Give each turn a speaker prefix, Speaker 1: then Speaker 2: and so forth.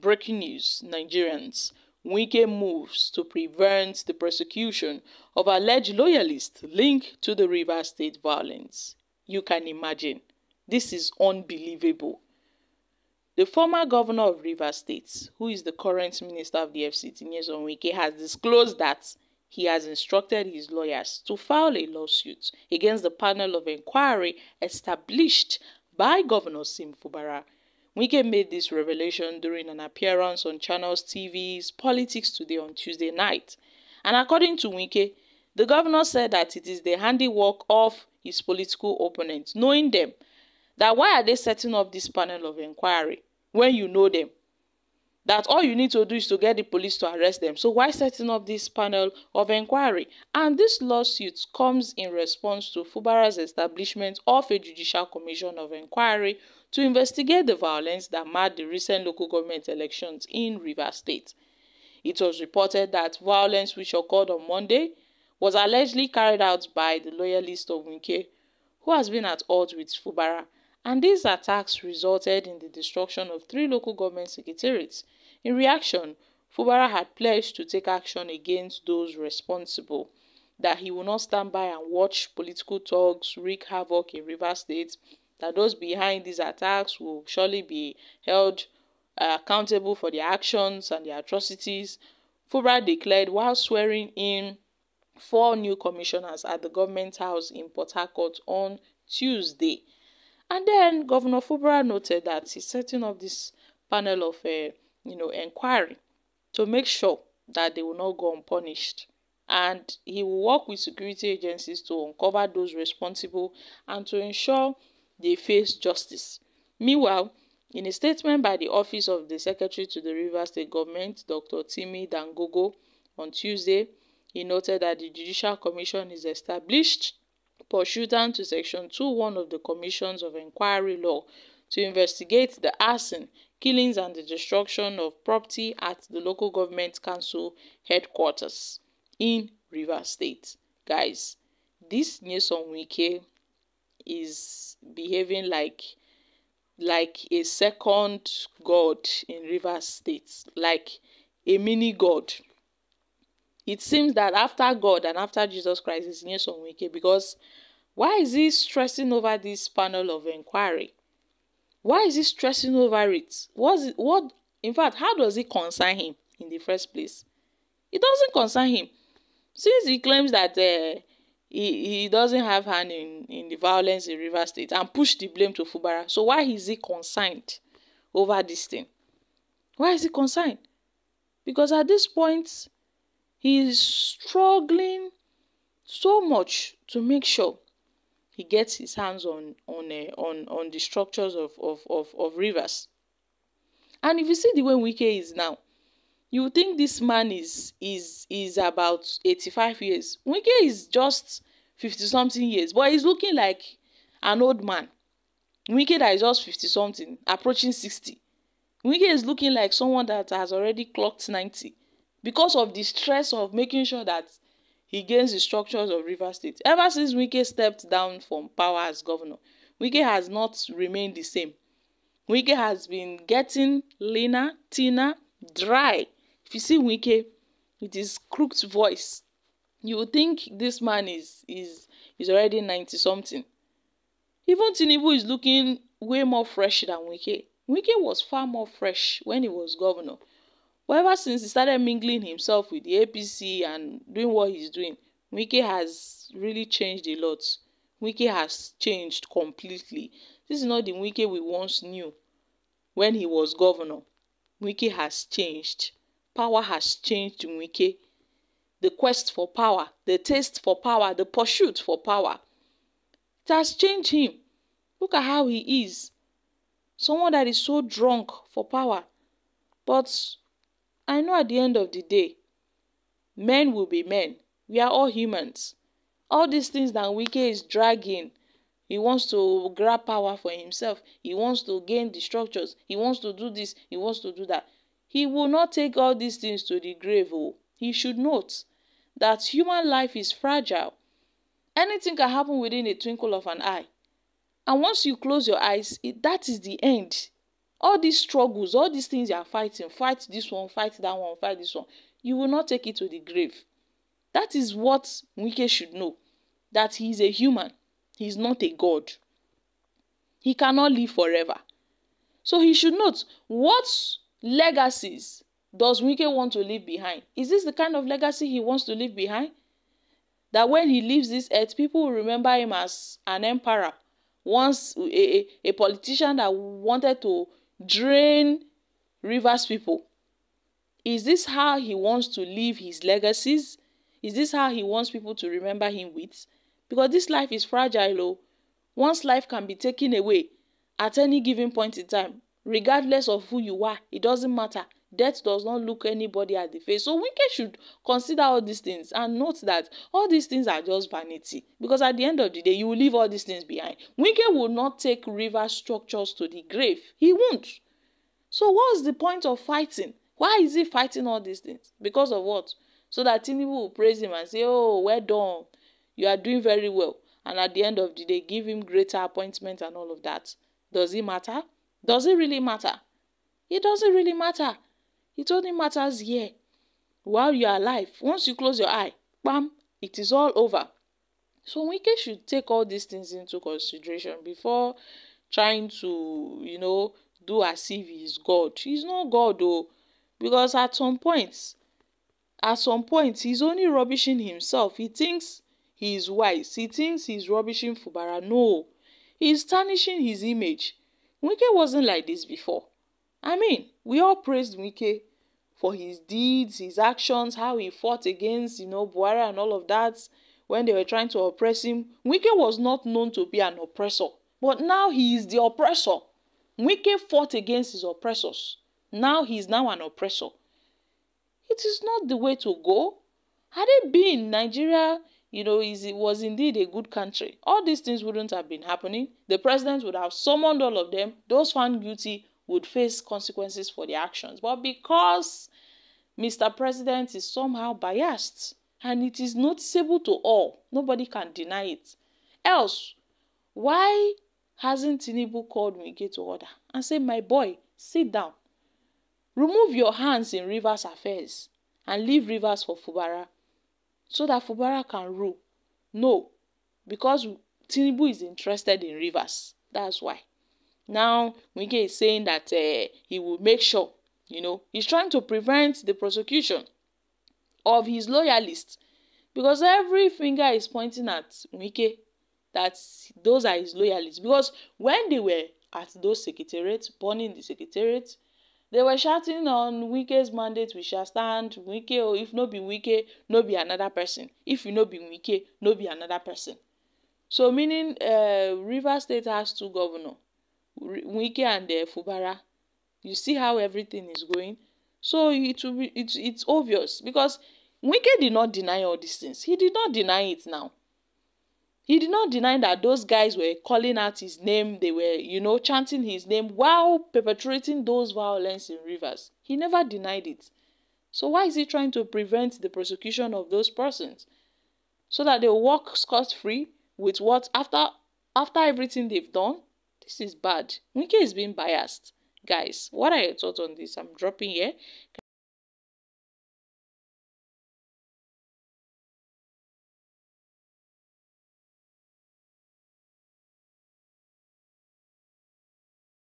Speaker 1: Breaking news, Nigerians. Wike moves to prevent the prosecution of alleged loyalists linked to the Rivers State violence. You can imagine. This is unbelievable. The former governor of Rivers State, who is the current minister of the FCT, Nyesom Wike, has disclosed that he has instructed his lawyers to file a lawsuit against the panel of inquiry established by Governor Sim Fubara Wike made this revelation during an appearance on Channels TV's Politics Today on Tuesday night. And according to Wike, the governor said that it is the handiwork of his political opponents, knowing them, that why are they setting up this panel of inquiry when you know them? That all you need to do is to get the police to arrest them. So why setting up this panel of inquiry? And this lawsuit comes in response to Fubara's establishment of a judicial commission of inquiry to investigate the violence that marred the recent local government elections in Rivers State. It was reported that violence which occurred on Monday was allegedly carried out by the loyalist of Wike, who has been at odds with Fubara, and these attacks resulted in the destruction of three local government secretariats. In reaction, Fubara had pledged to take action against those responsible, that he will not stand by and watch political thugs wreak havoc in Rivers State that those behind these attacks will surely be held uh, accountable for their actions and their atrocities, Fubara declared while swearing in four new commissioners at the government house in Port Harcourt on Tuesday. And then Governor Fubara noted that he's setting up this panel of, uh, you know, inquiry to make sure that they will not go unpunished. And he will work with security agencies to uncover those responsible and to ensure they face justice. Meanwhile, in a statement by the Office of the Secretary to the Rivers State Government, Dr. Timi Dangogo, on Tuesday, he noted that the Judicial Commission is established pursuant to Section 2.1 of the Commissions of Inquiry Law to investigate the arson, killings and the destruction of property at the local government council headquarters in Rivers State. Guys, this Nyesom Wike is behaving like like a second god in Rivers State, like a mini god. It seems that after God and after Jesus Christ is Nyesom Wike because why is he stressing over this panel of inquiry? Why is he stressing over it? What's it, what in fact how does it concern him in the first place? It doesn't concern him. Since he claims that uh, he he doesn't have hand in in the violence in Rivers State and push the blame to Fubara. So why is he concerned over this thing? Why is he concerned? Because at this point, he is struggling so much to make sure he gets his hands on on uh, on on the structures of, of of of rivers. And if you see the way Wike is now, you think this man is is is about 85 years wike is just 50 something years but he's looking like an old man wike that is just 50 something approaching 60 wike is looking like someone that has already clocked 90 because of the stress of making sure that he gains the structures of Rivers State. Ever since Wike stepped down from power as governor, Wike has not remained the same. Wike has been getting leaner, thinner, dry. If you see Wike with his crooked voice, you would think this man is is is already 90 something. Even Tinubu is looking way more fresh than Wike. Wike was far more fresh when he was governor. But ever since he started mingling himself with the APC and doing what he's doing, Wike has really changed a lot. Wike has changed completely. This is not the Wike we once knew when he was governor. Wike has changed. Power has changed Wike. The quest for power, the taste for power, the pursuit for power. It has changed him. Look at how he is. Someone that is so drunk for power. But I know at the end of the day, men will be men. We are all humans. All these things that Wike is dragging, he wants to grab power for himself. He wants to gain the structures. He wants to do this. He wants to do that. He will not take all these things to the grave. Oh. He should note that human life is fragile. Anything can happen within a twinkle of an eye. And once you close your eyes, it, that is the end. all these struggles, all these things you are fighting, fight this one, fight that one, fight this one, you will not take it to the grave. That is what Wike should know that he is a human, he is not a god. He cannot live forever. So he should note what legacies does Wike want to leave behind? Is this the kind of legacy he wants to leave behind? That when he leaves this earth, people will remember him as an emperor, once a, a, a politician that wanted to drain rivers people. Is this how he wants to leave his legacies? Is this how he wants people to remember him with? Because this life is fragile, oh. Once life can be taken away at any given point in time, regardless of who you are, it doesn't matter. Death does not look anybody at the face. So Wike should consider all these things and note that all these things are just vanity. Because at the end of the day, you will leave all these things behind. Wike will not take river structures to the grave. He won't. So what's the point of fighting? Why is he fighting all these things? Because of what? So that Tinubu will praise him and say, oh, well done. You are doing very well. And at the end of the day, give him greater appointment and all of that. Does it matter? Does it really matter? It doesn't really matter. It only matters here. While you are alive, once you close your eye, bam, it is all over. So Wike should take all these things into consideration before trying to, you know, do as if he is God. He's not God though. Because at some point, at some point, he's only rubbishing himself. He thinks he is wise. He thinks he's rubbishing Fubara. No. He's tarnishing his image. Wike wasn't like this before. I mean, we all praised Wike for his deeds, his actions, how he fought against, you know, Buhari and all of that when they were trying to oppress him. Wike was not known to be an oppressor, but now he is the oppressor. Wike fought against his oppressors. Now he is now an oppressor. It is not the way to go. Had it been Nigeria, you know, is it was indeed a good country, all these things wouldn't have been happening. The president would have summoned all of them. Those found guilty would face consequences for their actions. But because Mr. President is somehow biased and it is noticeable to all, nobody can deny it. Else, why hasn't Tinubu called Wike to order and say, my boy, sit down. Remove your hands in Rivers affairs and leave Rivers for Fubara so that Fubara can rule. No, because Tinubu is interested in Rivers. That's why. Now, Wike is saying that uh, he will make sure, you know, he's trying to prevent the prosecution of his loyalists because every finger is pointing at Wike that those are his loyalists. Because when they were at those secretariats, burning the secretariat, they were shouting on Wike's mandate, we shall stand. Wike, oh, if no be Wike, no be another person. If you no be Wike, no be another person. So meaning uh, River State has two governors. Wike and uh, Fubara. You see how everything is going. So it will be it's it's obvious because Wike did not deny all these things. He did not deny it now. He did not deny that those guys were calling out his name, they were, you know, chanting his name while perpetrating those violence in rivers. He never denied it. So why is he trying to prevent the prosecution of those persons? So that they'll walk scot free with what after after everything they've done? This is bad. Wike is being biased. Guys, what are your thoughts on this? I'm dropping here.